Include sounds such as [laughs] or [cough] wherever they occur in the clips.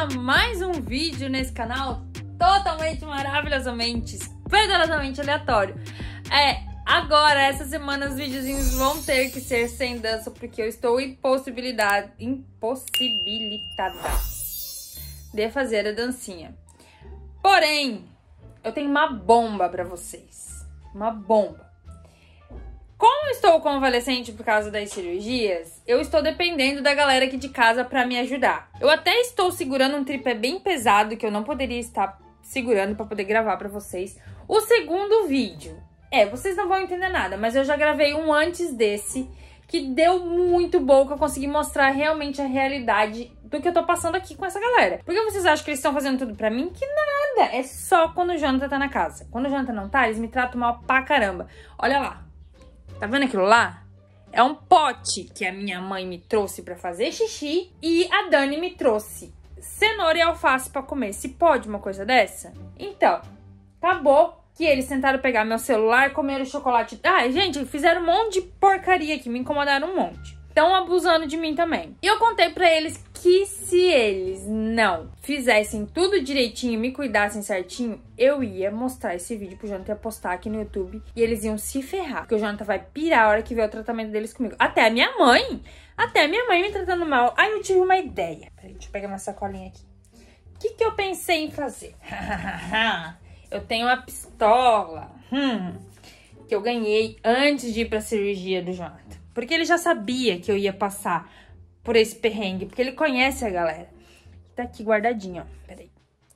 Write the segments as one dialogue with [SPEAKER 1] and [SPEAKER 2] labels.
[SPEAKER 1] a mais um vídeo nesse canal totalmente maravilhosamente, esperdalosamente aleatório. É, agora, essa semana os videozinhos vão ter que ser sem dança, porque eu estou impossibilidade, impossibilitada de fazer a dancinha. Porém, eu tenho uma bomba pra vocês. Uma bomba. Como estou convalescente por causa das cirurgias, eu estou dependendo da galera aqui de casa para me ajudar. Eu até estou segurando um tripé bem pesado que eu não poderia estar segurando para poder gravar para vocês. O segundo vídeo. É, vocês não vão entender nada, mas eu já gravei um antes desse que deu muito bom, que eu consegui mostrar realmente a realidade do que eu tô passando aqui com essa galera. Por que vocês acham que eles estão fazendo tudo pra mim? Que nada, é só quando o Jonathan tá na casa. Quando o Jonathan não tá, eles me tratam mal pra caramba. Olha lá, Tá vendo aquilo lá? É um pote que a minha mãe me trouxe para fazer xixi e a Dani me trouxe cenoura e alface para comer. Se pode uma coisa dessa? Então, acabou que eles tentaram pegar meu celular, comeram chocolate. Ai, gente, fizeram um monte de porcaria aqui, me incomodaram um monte estão abusando de mim também. E eu contei para eles que se eles não fizessem tudo direitinho me cuidassem certinho, eu ia mostrar esse vídeo pro Jonathan postar aqui no YouTube e eles iam se ferrar. Porque o Jonathan vai pirar a hora que ver o tratamento deles comigo. Até a minha mãe, até a minha mãe me tratando mal. Aí eu tive uma ideia. Peraí, deixa eu pegar uma sacolinha aqui. O que, que eu pensei em fazer? [laughs] eu tenho uma pistola. Hum, que eu ganhei antes de ir pra cirurgia do Jonathan. Porque ele já sabia que eu ia passar por esse perrengue, porque ele conhece a galera. Tá aqui guardadinho, ó. Peraí.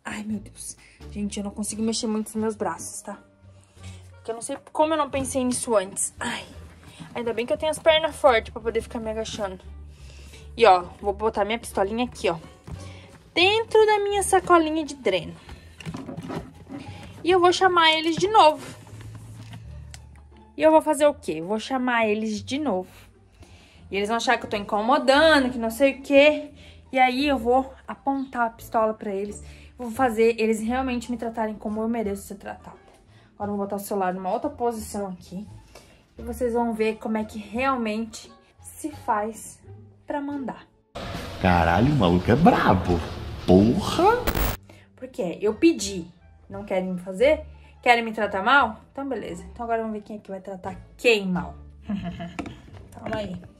[SPEAKER 1] Ai, meu Deus. Gente, eu não consigo mexer muito nos meus braços, tá? Porque eu não sei como eu não pensei nisso antes. Ai. Ainda bem que eu tenho as pernas fortes pra poder ficar me agachando. E, ó, vou botar minha pistolinha aqui, ó. Dentro da minha sacolinha de dreno. E eu vou chamar eles de novo. E eu vou fazer o quê? Eu vou chamar eles de novo. E eles vão achar que eu tô incomodando, que não sei o quê. E aí eu vou apontar a pistola pra eles. Vou fazer eles realmente me tratarem como eu mereço ser tratada. Agora eu vou botar o celular numa outra posição aqui. E vocês vão ver como é que realmente se faz pra mandar.
[SPEAKER 2] Caralho, o maluco é brabo. Porra!
[SPEAKER 1] Porque eu pedi, não querem me fazer, Querem me tratar mal? Então, beleza. Então, agora vamos ver quem é que vai tratar quem mal. [laughs] Calma aí.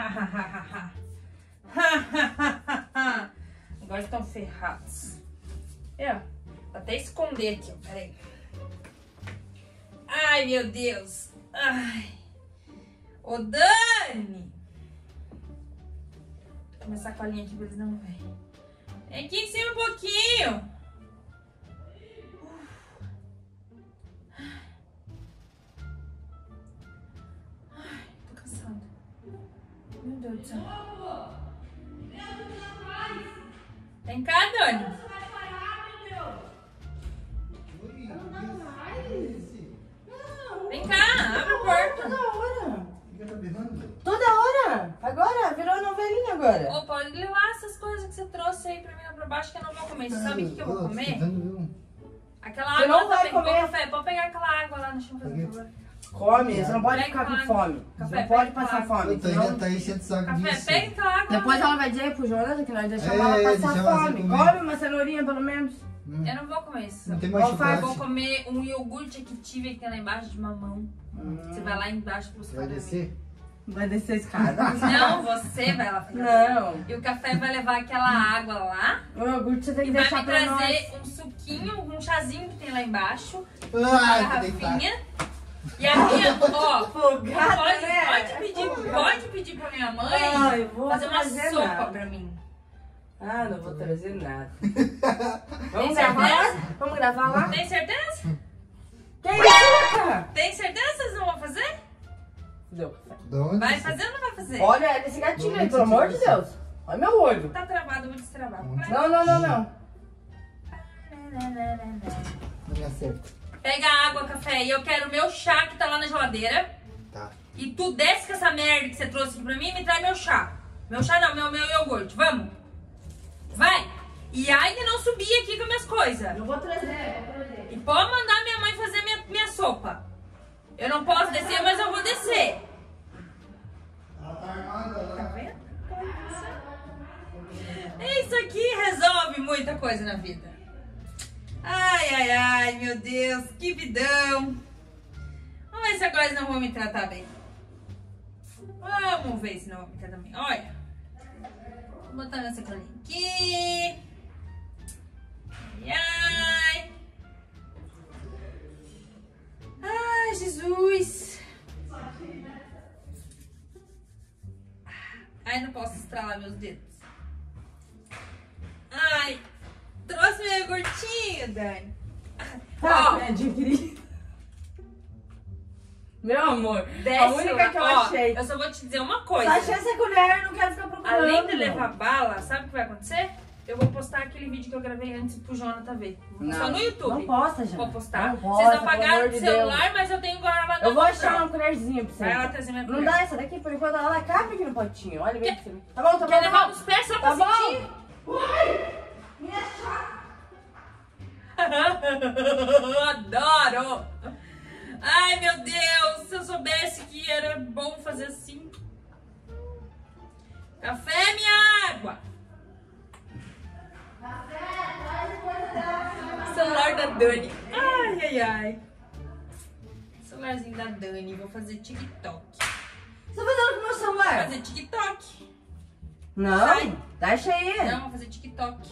[SPEAKER 1] [laughs] agora estão ferrados. É, vou até esconder aqui, ó. Peraí. Ai, meu Deus. Ai. Ô, Dani! Vou começar com a linha aqui pra eles não verem. Vem aqui em cima um pouquinho. Deus do céu. Vem cá, Dani. Vem cá, abre a porta.
[SPEAKER 3] Toda hora. Toda hora. Agora, virou a novelinha agora.
[SPEAKER 1] Ô, pode levar essas coisas que você trouxe aí pra mim lá pra baixo que eu não vou comer. Você sabe o que, que eu vou comer? Aquela água
[SPEAKER 3] não vai
[SPEAKER 1] também.
[SPEAKER 3] comer?
[SPEAKER 1] Pode pegar aquela água lá no chão, por favor.
[SPEAKER 3] Come, você não pode ficar com fome.
[SPEAKER 1] Café,
[SPEAKER 3] Você não pode passar fome. Senão-
[SPEAKER 4] ainda tá enchendo o saco
[SPEAKER 1] Café,
[SPEAKER 4] disso.
[SPEAKER 1] pega aquela água
[SPEAKER 3] Depois ela vai dizer pro Jonathan que nós deixamos
[SPEAKER 4] É,
[SPEAKER 3] ela passar fome. Come uma cenourinha pelo menos.
[SPEAKER 1] Eu não vou comer isso.
[SPEAKER 4] Não tem mais?
[SPEAKER 1] Eu vou comer um iogurte que tive que tem lá embaixo de mamão. Você vai lá embaixo buscar.
[SPEAKER 4] Vai descer?
[SPEAKER 3] Vai descer a escada. [laughs]
[SPEAKER 1] Não, você vai lá.
[SPEAKER 3] Não.
[SPEAKER 1] E o café vai levar aquela água lá
[SPEAKER 3] O iogurte você tem
[SPEAKER 1] e
[SPEAKER 3] que
[SPEAKER 1] vai
[SPEAKER 3] deixar
[SPEAKER 1] me
[SPEAKER 3] pra nós.
[SPEAKER 1] trazer um suquinho, um chazinho que tem lá embaixo, uma
[SPEAKER 4] Ai, que deitado.
[SPEAKER 1] garrafinha. E a minha, ó,
[SPEAKER 3] Folgada,
[SPEAKER 1] pode,
[SPEAKER 3] né?
[SPEAKER 1] pode, pedir, pode pedir pra minha mãe
[SPEAKER 3] Ai, vou
[SPEAKER 1] fazer uma
[SPEAKER 3] fazer
[SPEAKER 1] sopa
[SPEAKER 3] nada.
[SPEAKER 1] pra mim.
[SPEAKER 3] Ah, não vou trazer nada. [laughs]
[SPEAKER 1] Tem
[SPEAKER 3] Vamos gravar
[SPEAKER 1] certeza?
[SPEAKER 3] lá? Vamos gravar lá?
[SPEAKER 1] Tem certeza?
[SPEAKER 3] Que isso, Luca?
[SPEAKER 1] Tem certeza que vocês não vão fazer?
[SPEAKER 3] Deu.
[SPEAKER 1] Vai fazer ou não vai fazer?
[SPEAKER 3] Olha esse gatinho aí, pelo amor de Deus. Olha meu olho.
[SPEAKER 1] Tá travado, eu vou destravar.
[SPEAKER 3] Não, não, não, não.
[SPEAKER 4] Não me acerta.
[SPEAKER 1] Pega água, café, e eu quero o meu chá que tá lá na geladeira.
[SPEAKER 4] Tá.
[SPEAKER 1] E tu desce com essa merda que você trouxe aqui pra mim e me traz meu chá. Meu chá não, meu, meu iogurte. Vamos. Vai. E ai de não subir aqui com minhas coisas.
[SPEAKER 3] Eu vou trazer, vou trazer.
[SPEAKER 1] E pode mandar minha mãe fazer minha, minha sopa. Eu não posso descer, mas eu vou descer.
[SPEAKER 4] Ela tá armada
[SPEAKER 1] Tá
[SPEAKER 4] lá.
[SPEAKER 1] vendo? Ei, Isso aqui resolve muita coisa na vida. Ai, ai, ai, meu Deus, que vidão. Vamos ver se agora eles não vão me tratar bem. Vamos ver se não vão me tratar bem. Olha. Vou botar nessa colinha aqui. Ai, ai. Ai, Jesus. Ai, não posso estralar meus dedos. Ai, trouxe meu iogurtinho, Dani.
[SPEAKER 3] Tá,
[SPEAKER 1] Ó,
[SPEAKER 3] né, adquiri. Meu amor,
[SPEAKER 1] desce
[SPEAKER 3] a única
[SPEAKER 1] lá.
[SPEAKER 3] que eu
[SPEAKER 1] Ó,
[SPEAKER 3] achei.
[SPEAKER 1] Eu só vou te dizer uma
[SPEAKER 3] Só
[SPEAKER 1] coisa.
[SPEAKER 3] achei essa colher, não quero ficar procurando.
[SPEAKER 1] Além de levar bala, sabe o que vai acontecer? Eu vou postar aquele vídeo que eu gravei antes pro Jonathan ver.
[SPEAKER 3] Não,
[SPEAKER 1] Só no YouTube.
[SPEAKER 3] Não posta, já.
[SPEAKER 1] Vou postar.
[SPEAKER 3] Não
[SPEAKER 1] Vocês
[SPEAKER 3] posta,
[SPEAKER 1] apagaram o celular, mas eu tenho gravado
[SPEAKER 3] Eu vou achar uma colherzinha pra você.
[SPEAKER 1] Vai lá trazer minha
[SPEAKER 3] Não
[SPEAKER 1] colher.
[SPEAKER 3] dá essa daqui por enquanto, ela cabe aqui no potinho. Olha bem você. Tá bom, tá bom.
[SPEAKER 1] Quer
[SPEAKER 3] tá
[SPEAKER 1] levar
[SPEAKER 3] bom.
[SPEAKER 1] nos pés só
[SPEAKER 3] Tá
[SPEAKER 1] pra sentir?
[SPEAKER 3] bom. Uai, minha chata. [laughs]
[SPEAKER 1] Adoro! Ai, meu Deus! Se eu soubesse que era bom fazer assim. Café, minha água! Celular da Dani. Ai, ai, ai. Celularzinho da Dani. Vou fazer TikTok.
[SPEAKER 3] Você tá fazendo com o meu
[SPEAKER 1] Vou
[SPEAKER 3] celular?
[SPEAKER 1] fazer TikTok.
[SPEAKER 3] Não,
[SPEAKER 1] Sai.
[SPEAKER 3] deixa aí.
[SPEAKER 1] Não, vou fazer TikTok.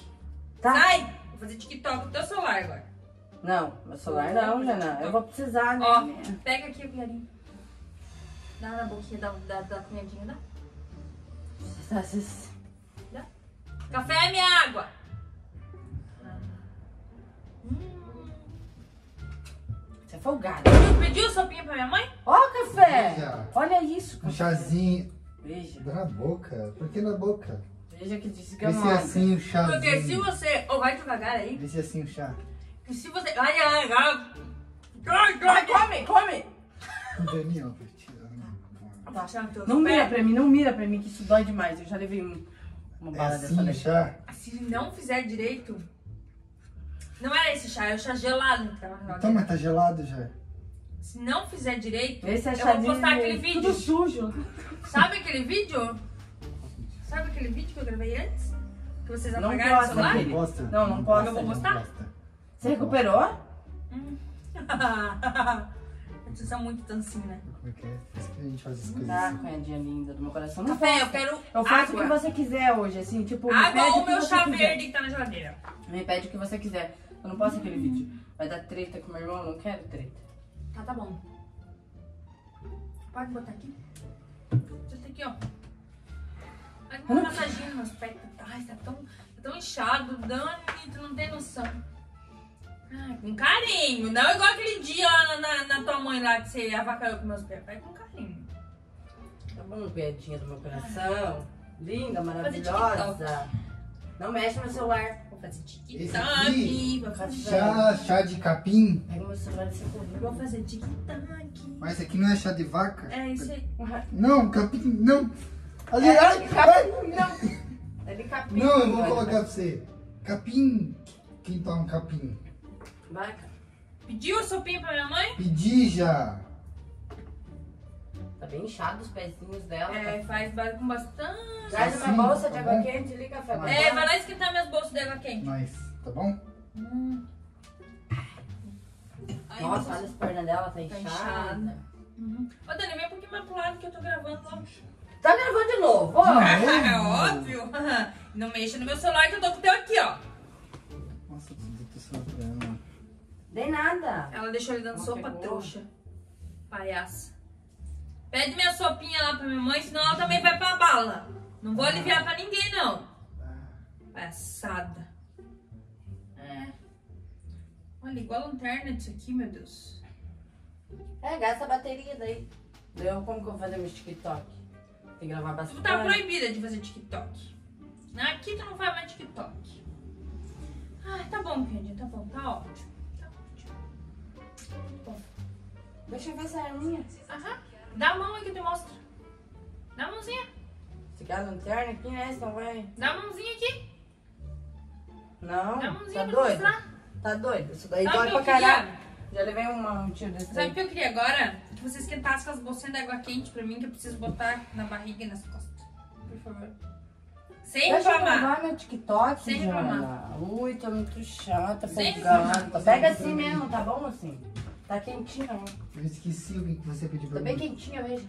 [SPEAKER 3] Tá.
[SPEAKER 1] Sai! Vou fazer TikTok no teu celular agora.
[SPEAKER 3] Não, meu celular não, Jana. Eu vou precisar, né?
[SPEAKER 1] Ó, pega aqui o colherinho. Dá na boquinha da, da, da cunhadinha, dá.
[SPEAKER 3] Tá, vocês-
[SPEAKER 1] Dá. Café, minha água. Hum.
[SPEAKER 3] Você é folgado.
[SPEAKER 1] Pediu, pediu sopinha pra minha mãe?
[SPEAKER 3] Ó, café.
[SPEAKER 4] Veja.
[SPEAKER 3] Olha isso,
[SPEAKER 4] Um
[SPEAKER 3] café.
[SPEAKER 4] chazinho.
[SPEAKER 3] Veja.
[SPEAKER 4] Dá na boca. Por que na boca?
[SPEAKER 3] Veja que
[SPEAKER 4] Vê se
[SPEAKER 3] desgamado.
[SPEAKER 4] é assim o chazinho.
[SPEAKER 1] Porque se você... Ou vai devagar aí.
[SPEAKER 4] Vê se é assim o chá.
[SPEAKER 1] Que se você... Ai, ai, ai. Ai,
[SPEAKER 3] Vai,
[SPEAKER 1] ai,
[SPEAKER 3] come, come. [laughs]
[SPEAKER 4] Daniel, vai tirar.
[SPEAKER 1] Tá achando teu
[SPEAKER 3] Não
[SPEAKER 1] pé?
[SPEAKER 3] mira pra mim, não mira pra mim, que isso dói demais. Eu já levei um- uma
[SPEAKER 4] É
[SPEAKER 3] bala dessa
[SPEAKER 4] assim o
[SPEAKER 3] daí.
[SPEAKER 4] chá?
[SPEAKER 1] Se não fizer direito... Não era esse chá, é o chá gelado que tava na
[SPEAKER 4] Então, mas tá gelado já.
[SPEAKER 1] Se não fizer direito,
[SPEAKER 3] Esse é
[SPEAKER 1] eu vou postar aquele vídeo.
[SPEAKER 3] tudo sujo.
[SPEAKER 1] Sabe aquele vídeo? Sabe aquele vídeo que eu gravei antes? Que vocês
[SPEAKER 3] Não
[SPEAKER 1] apagaram o celular?
[SPEAKER 4] Posta?
[SPEAKER 3] Não, não posta.
[SPEAKER 1] Eu vou postar?
[SPEAKER 3] Você recuperou? [laughs]
[SPEAKER 1] Vocês são muito tancinho, né?
[SPEAKER 4] Como é que é? Por isso que a gente faz as coisas
[SPEAKER 3] Tá,
[SPEAKER 4] assim.
[SPEAKER 3] cunhadinha linda do meu coração. Não
[SPEAKER 1] Café, eu
[SPEAKER 3] faço.
[SPEAKER 1] quero
[SPEAKER 3] Eu faço
[SPEAKER 1] água.
[SPEAKER 3] o que você quiser hoje, assim, tipo, me pede
[SPEAKER 1] Água ou
[SPEAKER 3] o
[SPEAKER 1] meu
[SPEAKER 3] você
[SPEAKER 1] chá
[SPEAKER 3] quiser.
[SPEAKER 1] verde que tá na geladeira.
[SPEAKER 3] Me pede o que você quiser. Eu não posso aquele vídeo. Vai dar treta com meu irmão, eu não quero treta.
[SPEAKER 1] Tá, tá bom. Pode botar aqui. Deixa aqui, ó. Faz uma massaginha nos pés. Ai, tá tão, tá tão inchado. Dani, tu não tem noção. Ai, com carinho. Não igual aquele dia lá na, na, tua mãe lá que você avacalhou com meus pés. Vai com carinho.
[SPEAKER 3] Tá bom, cunhadinha do meu coração. Linda,
[SPEAKER 1] Fazer
[SPEAKER 3] maravilhosa. Não mexe no celular.
[SPEAKER 1] Vou fazer
[SPEAKER 4] aqui?
[SPEAKER 1] Vou fazer,
[SPEAKER 4] Chá, chá de capim.
[SPEAKER 3] Pega meu celular e você corre.
[SPEAKER 1] vou fazer TikTok.
[SPEAKER 4] Mas esse aqui não é chá de vaca?
[SPEAKER 1] É isso aí.
[SPEAKER 4] Não, capim, não. Ali,
[SPEAKER 3] É
[SPEAKER 4] ai,
[SPEAKER 3] de
[SPEAKER 4] ai.
[SPEAKER 3] capim, não. É de capim.
[SPEAKER 4] Não, eu vou colocar pra você. Capim. Quem toma capim?
[SPEAKER 3] Vai, cara.
[SPEAKER 1] Pediu a sopinha pra minha mãe?
[SPEAKER 4] Pedi já.
[SPEAKER 3] Tá bem inchado os pezinhos dela.
[SPEAKER 1] É, faz ba- com bastante.
[SPEAKER 3] Traz
[SPEAKER 4] Assim,
[SPEAKER 3] uma bolsa de
[SPEAKER 4] tá
[SPEAKER 3] água
[SPEAKER 4] bom?
[SPEAKER 3] quente e café.
[SPEAKER 4] Vai.
[SPEAKER 1] É, vai lá esquentar meus bolsos de água quente.
[SPEAKER 4] Mas, tá bom?
[SPEAKER 1] Ai,
[SPEAKER 3] Nossa, olha as pernas dela, tá
[SPEAKER 1] Tá
[SPEAKER 3] inchada.
[SPEAKER 1] inchada. Uhum. Ô, Dani, vem um pouquinho mais pro lado que eu tô gravando lá.
[SPEAKER 3] Tá gravando de novo, ó. [laughs]
[SPEAKER 1] É óbvio. [laughs] Não mexa no meu celular que eu tô com o teu aqui, ó.
[SPEAKER 4] Nossa, tô sofrendo.
[SPEAKER 3] Dei nada.
[SPEAKER 1] Ela deixou ele dando
[SPEAKER 3] Não
[SPEAKER 1] sopa
[SPEAKER 3] pegou.
[SPEAKER 1] trouxa. Palhaça. Pede minha sopinha lá pra minha mãe, senão ela também vai pra bala. Não vou aliviar pra ninguém, não. Palhaçada. É. Olha, igual lanterna disso aqui, meu Deus.
[SPEAKER 3] É, gasta a bateria daí. Eu, como que eu vou fazer meu TikTok? Tem que gravar bastante.
[SPEAKER 1] Tu tá proibida de fazer TikTok. Aqui tu não faz mais TikTok. Ai, tá bom, Candy, tá bom, tá ótimo. Tá ótimo. Tá bom.
[SPEAKER 3] Deixa eu ver essa arminha.
[SPEAKER 1] Aham. Dá a mão aí que eu te mostro. Dá a mãozinha.
[SPEAKER 3] Se quer a lanterna aqui, né? Senão vai...
[SPEAKER 1] Dá a mãozinha aqui.
[SPEAKER 3] Não,
[SPEAKER 1] Dá a
[SPEAKER 3] tá
[SPEAKER 1] mãozinha pra
[SPEAKER 3] doido?
[SPEAKER 1] mostrar.
[SPEAKER 3] Tá doido? Isso daí
[SPEAKER 1] o
[SPEAKER 3] dói pra caralho. Já levei uma, um tiro desse
[SPEAKER 1] Sabe o que eu queria agora? Que você esquentasse com as bolsinhas de água quente pra mim, que eu preciso botar na barriga e nas costas. Por favor. Sem
[SPEAKER 3] Deixa eu
[SPEAKER 1] reclamar.
[SPEAKER 3] gravar meu TikTok,
[SPEAKER 1] Sem
[SPEAKER 3] Jana.
[SPEAKER 1] reclamar.
[SPEAKER 3] Ui, tô muito chata,
[SPEAKER 1] Sem.
[SPEAKER 3] Pega assim mesmo, tá bom assim? Tá quentinho, ó.
[SPEAKER 4] Eu esqueci o que você pediu pra
[SPEAKER 3] Tá bem
[SPEAKER 4] mim.
[SPEAKER 3] quentinho, veja.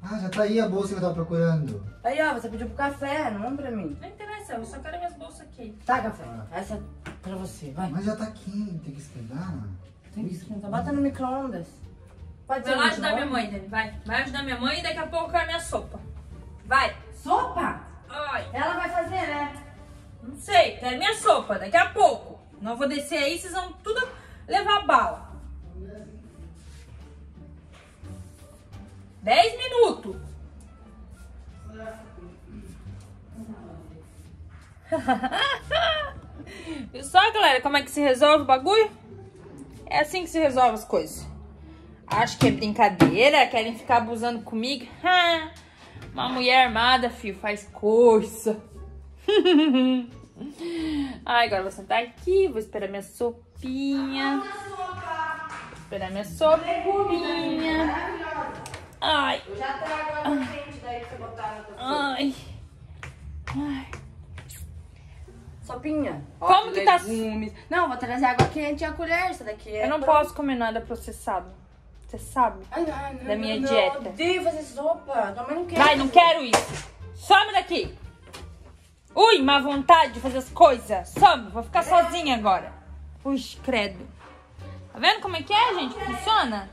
[SPEAKER 4] Ah, já tá aí a bolsa que eu tava procurando.
[SPEAKER 3] Aí, ó, você pediu pro café, não pra mim.
[SPEAKER 1] Não interessa, eu só quero minhas bolsas aqui.
[SPEAKER 3] Tá, café. Essa é pra você, vai.
[SPEAKER 4] Mas já tá quente, tem que esquentar.
[SPEAKER 3] Tem que esquentar. Bota no micro-ondas. Pode
[SPEAKER 1] Vai lá ajudar minha mãe, Dani. Vai. Vai ajudar minha mãe e daqui a pouco eu quero minha sopa. Vai.
[SPEAKER 3] Sopa?
[SPEAKER 1] Ai,
[SPEAKER 3] Ela vai fazer, né?
[SPEAKER 1] não sei. Quero minha sopa daqui a pouco. Não vou descer aí, vocês vão tudo levar bala. Dez minutos. Viu [laughs] só, galera, como é que se resolve o bagulho? É assim que se resolve as coisas. Acho que é brincadeira, querem ficar abusando comigo. Uma mulher armada, filho, faz coisa. [laughs] Ai, agora vou sentar aqui, vou esperar minha sopinha. Vou esperar minha sopinha. Ai,
[SPEAKER 3] Eu já trago quente daí pra você botar
[SPEAKER 1] ai. Ai.
[SPEAKER 3] Sopinha.
[SPEAKER 1] Como
[SPEAKER 3] Ó,
[SPEAKER 1] que tá-
[SPEAKER 3] legumes. Não, vou trazer água quente e a colher. Essa daqui é.
[SPEAKER 1] Eu não
[SPEAKER 3] pronto.
[SPEAKER 1] posso comer nada processado. Você sabe?
[SPEAKER 3] Ai, ai, não,
[SPEAKER 1] Da minha
[SPEAKER 3] não,
[SPEAKER 1] dieta.
[SPEAKER 3] Eu odeio fazer sopa. Tua mãe não quer.
[SPEAKER 1] Vai, não quero isso. Some daqui. Ui, má vontade de fazer as coisas. Some, vou ficar sozinha agora. Ui, credo. Tá vendo como é que é, gente? Funciona?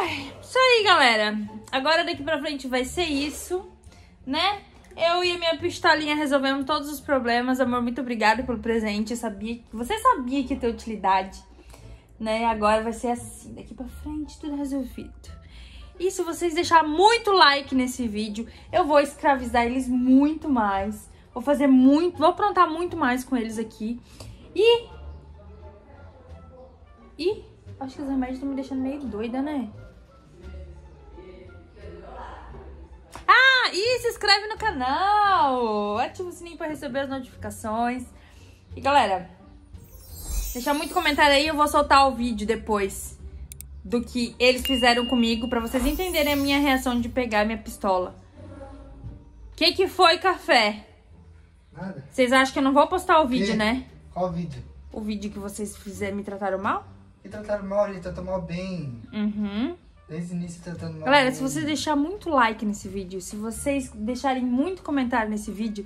[SPEAKER 1] Ai, isso aí, galera. Agora daqui pra frente vai ser isso, né? Eu e a minha pistolinha resolvemos todos os problemas. Amor, muito obrigada pelo presente. Eu sabia, você sabia que ia ter utilidade, né? Agora vai ser assim, daqui pra frente tudo resolvido. E se vocês deixarem muito like nesse vídeo, eu vou escravizar eles muito mais. Vou fazer muito, vou aprontar muito mais com eles aqui. E. E. Acho que os remédios estão me deixando meio doida, né? Ah, e se inscreve no canal! Ativa o sininho pra receber as notificações. E galera, deixa muito comentário aí, eu vou soltar o vídeo depois do que eles fizeram comigo pra vocês entenderem a minha reação de pegar minha pistola. O que que foi, café?
[SPEAKER 4] Nada.
[SPEAKER 1] Vocês acham que eu não vou postar o vídeo,
[SPEAKER 4] Que?
[SPEAKER 1] né?
[SPEAKER 4] Qual vídeo?
[SPEAKER 1] O vídeo que vocês fizeram me trataram mal?
[SPEAKER 4] E trataram mal, ele tratou mal bem.
[SPEAKER 1] Uhum.
[SPEAKER 4] Desde o início tratando mal
[SPEAKER 1] Galera, se vocês deixarem muito like nesse vídeo, se vocês deixarem muito comentário nesse vídeo,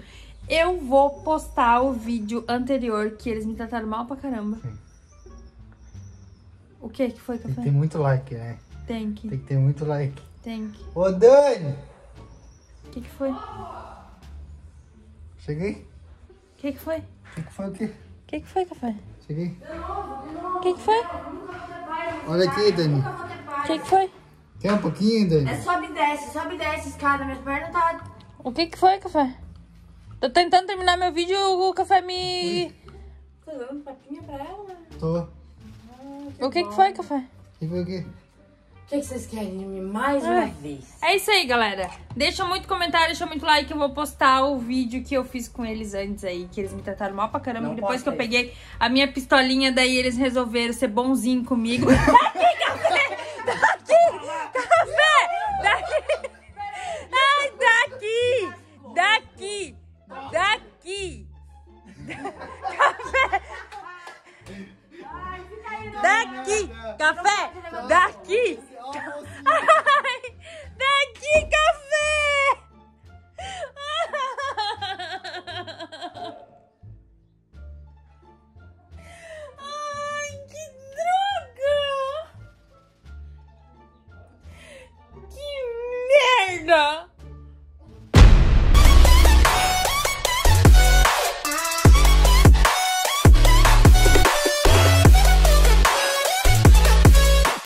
[SPEAKER 1] eu vou postar o vídeo anterior que eles me trataram mal pra caramba.
[SPEAKER 4] Sim.
[SPEAKER 1] O que que foi,
[SPEAKER 4] Tem que
[SPEAKER 1] café?
[SPEAKER 4] ter muito like, né?
[SPEAKER 1] Tem que,
[SPEAKER 4] Tem que ter muito like.
[SPEAKER 1] tem que.
[SPEAKER 4] Ô, Dani!
[SPEAKER 1] O que que foi? O
[SPEAKER 4] Cheguei?
[SPEAKER 1] que que foi?
[SPEAKER 4] O que que foi o quê?
[SPEAKER 1] O que que foi, café?
[SPEAKER 4] Cheguei?
[SPEAKER 1] O que que foi?
[SPEAKER 4] Olha aqui, Dani.
[SPEAKER 1] O que que foi?
[SPEAKER 4] Quer um pouquinho, Dani?
[SPEAKER 3] É sobe e desce, sobe e desce, escada. Minha perna tá.
[SPEAKER 1] O que que foi, café? Tô tentando terminar meu vídeo, o café me...
[SPEAKER 3] Tô dando papinha pra ela.
[SPEAKER 4] Tô.
[SPEAKER 1] O que que foi, café?
[SPEAKER 4] O que foi o quê?
[SPEAKER 3] O que, que vocês querem de mim mais uma
[SPEAKER 1] Ai.
[SPEAKER 3] vez?
[SPEAKER 1] É isso aí, galera. Deixa muito comentário, deixa muito like. Eu vou postar o vídeo que eu fiz com eles antes aí, que eles me trataram mal pra caramba.
[SPEAKER 3] Não
[SPEAKER 1] Depois que eu peguei a minha pistolinha, daí eles resolveram ser bonzinho comigo. [laughs]